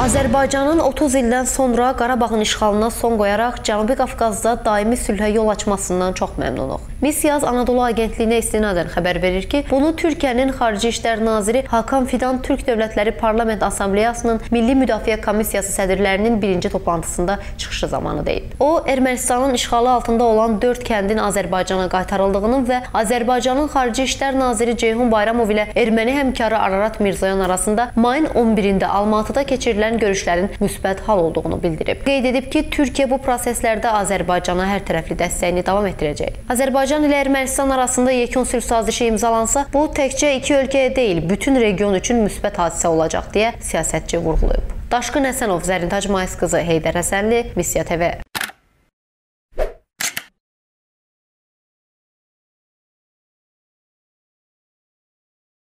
Azərbaycanın 30 ildən sonra Qarabağın işğalına son qoyaraq Cənubi Qafqazda daimi sülhə yol açmasından çox məmnunuq. Misyaz Anadolu Agentliyinə istinadən xəbər verir ki, bunu Türkiyənin Xarici İşlər Naziri Hakan Fidan Türk Dövlətləri Parlament Assambleyasının Milli Müdafiə Komissiyası sədrlərinin birinci toplantısında çıxışı zamanı deyib. O, Ermənistanın işğalı altında olan 4 kəndin Azərbaycana qaytarıldığının və Azərbaycanın Xarici İşlər Naziri Ceyhun Bayramov ilə erməni həmkarı Ararat Mirzoyan arasında mayın 11-də Almatıda keçirilən görüşlərin müsbət hal olduğunu bildirib. Qeyd edib ki, Türkiyə bu proseslərdə Azərbaycana hər tərəfli dəstəyini davam etdirəcək. Azərbaycan ilə Ermənistan arasında yekun sülh sazişi imzalansa, bu təkcə iki ölkəyə deyil, bütün region üçün müsbət hadisə olacaq deyə siyasətçi vurğulayıb. Daşqın Həsənov, Zərintac Mayıs qızı Heydər Həsənli, Missiya TV.